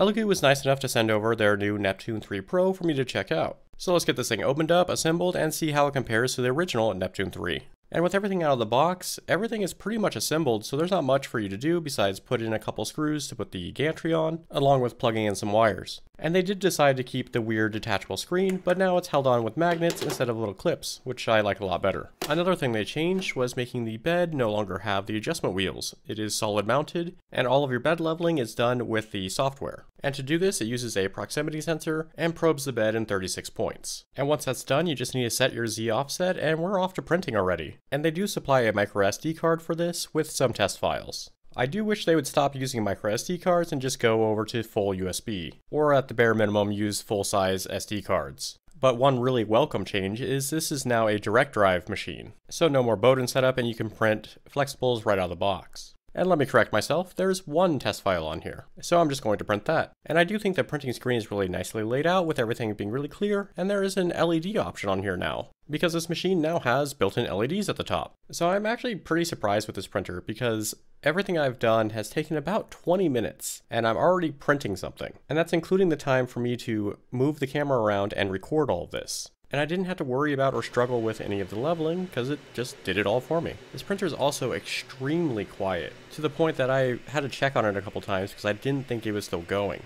Elegoo was nice enough to send over their new Neptune 3 Pro for me to check out. So let's get this thing opened up, assembled, and see how it compares to the original Neptune 3. And with everything out of the box, everything is pretty much assembled, so there's not much for you to do besides put in a couple screws to put the gantry on, along with plugging in some wires. And they did decide to keep the weird detachable screen, but now it's held on with magnets instead of little clips, which I like a lot better. Another thing they changed was making the bed no longer have the adjustment wheels. It is solid mounted, and all of your bed leveling is done with the software. And to do this, it uses a proximity sensor and probes the bed in 36 points. And once that's done, you just need to set your Z offset and we're off to printing already. And they do supply a micro SD card for this with some test files. I do wish they would stop using micro SD cards and just go over to full USB, or at the bare minimum use full-size SD cards. But one really welcome change is this is now a direct drive machine, so no more Bowden setup and you can print flexibles right out of the box. And let me correct myself, there's one test file on here, so I'm just going to print that. And I do think the printing screen is really nicely laid out with everything being really clear, and there is an LED option on here now, because this machine now has built-in LEDs at the top. So I'm actually pretty surprised with this printer because everything I've done has taken about 20 minutes, and I'm already printing something. And that's including the time for me to move the camera around and record all of this and I didn't have to worry about or struggle with any of the leveling because it just did it all for me. This printer is also extremely quiet, to the point that I had to check on it a couple times because I didn't think it was still going.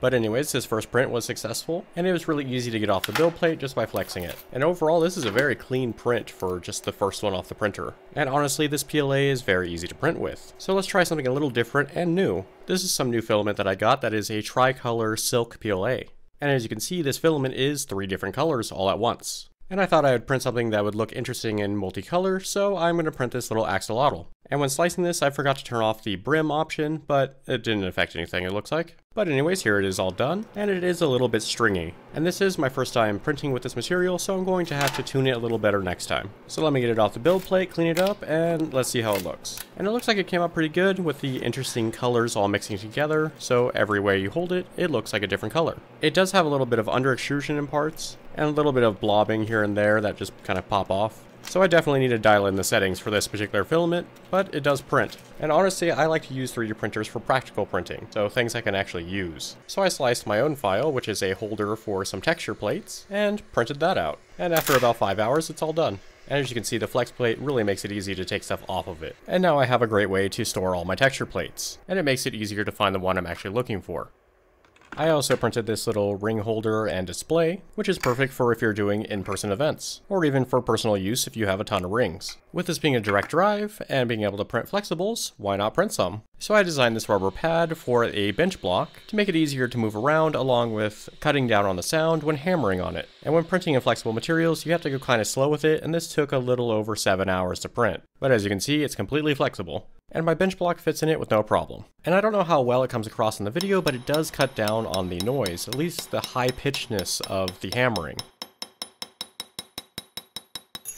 But anyways, this first print was successful, and it was really easy to get off the build plate just by flexing it. And overall, this is a very clean print for just the first one off the printer. And honestly, this PLA is very easy to print with. So let's try something a little different and new. This is some new filament that I got that is a tricolor silk PLA. And as you can see, this filament is three different colors all at once. And I thought I would print something that would look interesting in multicolor, so I'm going to print this little axolotl. And when slicing this, I forgot to turn off the brim option, but it didn't affect anything it looks like. But anyways, here it is all done, and it is a little bit stringy. And this is my first time printing with this material, so I'm going to have to tune it a little better next time. So let me get it off the build plate, clean it up, and let's see how it looks. And it looks like it came out pretty good with the interesting colors all mixing together, so every way you hold it, it looks like a different color. It does have a little bit of under extrusion in parts, and a little bit of blobbing here and there that just kind of pop off. So I definitely need to dial in the settings for this particular filament, but it does print. And honestly, I like to use 3D printers for practical printing, so things I can actually use. So I sliced my own file, which is a holder for some texture plates, and printed that out. And after about 5 hours, it's all done. And as you can see, the flex plate really makes it easy to take stuff off of it. And now I have a great way to store all my texture plates, and it makes it easier to find the one I'm actually looking for. I also printed this little ring holder and display, which is perfect for if you're doing in-person events, or even for personal use if you have a ton of rings. With this being a direct drive, and being able to print flexibles, why not print some? So I designed this rubber pad for a bench block to make it easier to move around along with cutting down on the sound when hammering on it. And when printing in flexible materials, you have to go kind of slow with it, and this took a little over 7 hours to print. But as you can see, it's completely flexible and my bench block fits in it with no problem. And I don't know how well it comes across in the video, but it does cut down on the noise, at least the high pitchedness of the hammering.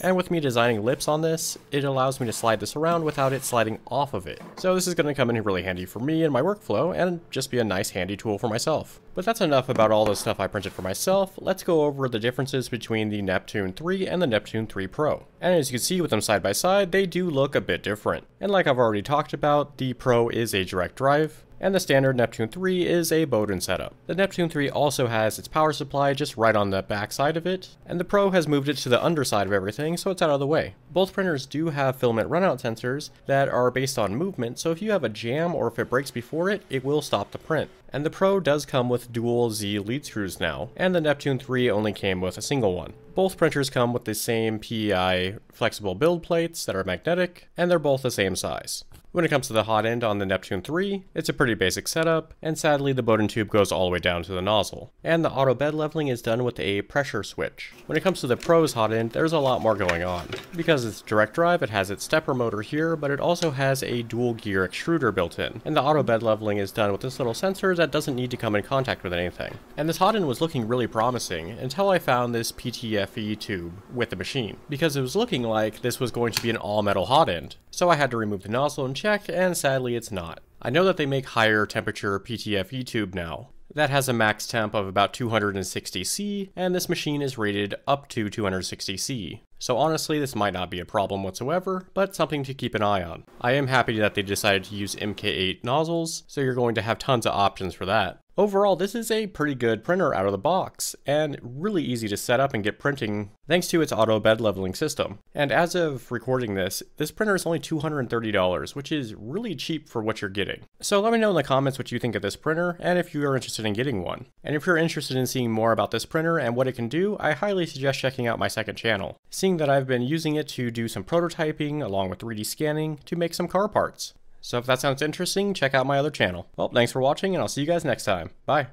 And with me designing lips on this, it allows me to slide this around without it sliding off of it. So this is going to come in really handy for me and my workflow, and just be a nice handy tool for myself. But that's enough about all the stuff I printed for myself, let's go over the differences between the Neptune 3 and the Neptune 3 Pro. And as you can see with them side by side, they do look a bit different. And like I've already talked about, the Pro is a direct drive, and the standard Neptune 3 is a Bowden setup. The Neptune 3 also has its power supply just right on the back side of it, and the Pro has moved it to the underside of everything so it's out of the way. Both printers do have filament runout sensors that are based on movement, so if you have a jam or if it breaks before it, it will stop the print. And the Pro does come with dual Z lead screws now, and the Neptune 3 only came with a single one. Both printers come with the same PEI flexible build plates that are magnetic, and they're both the same size. When it comes to the hot end on the Neptune 3, it's a pretty basic setup, and sadly the Bowden tube goes all the way down to the nozzle. And the auto bed leveling is done with a pressure switch. When it comes to the Pro's hot end, there's a lot more going on. Because it's direct drive, it has its stepper motor here, but it also has a dual gear extruder built in. And the auto bed leveling is done with this little sensor that doesn't need to come in contact with anything. And this hot end was looking really promising until I found this PTFE tube with the machine, because it was looking like this was going to be an all metal hot end. So I had to remove the nozzle and check, and sadly it's not. I know that they make higher temperature PTFE tube now. That has a max temp of about 260C, and this machine is rated up to 260C. So honestly, this might not be a problem whatsoever, but something to keep an eye on. I am happy that they decided to use MK8 nozzles, so you're going to have tons of options for that. Overall, this is a pretty good printer out of the box, and really easy to set up and get printing thanks to its auto bed leveling system. And as of recording this, this printer is only $230, which is really cheap for what you're getting. So let me know in the comments what you think of this printer, and if you are interested in getting one. And if you're interested in seeing more about this printer and what it can do, I highly suggest checking out my second channel, seeing that I've been using it to do some prototyping along with 3D scanning to make some car parts. So if that sounds interesting, check out my other channel. Well, thanks for watching, and I'll see you guys next time. Bye.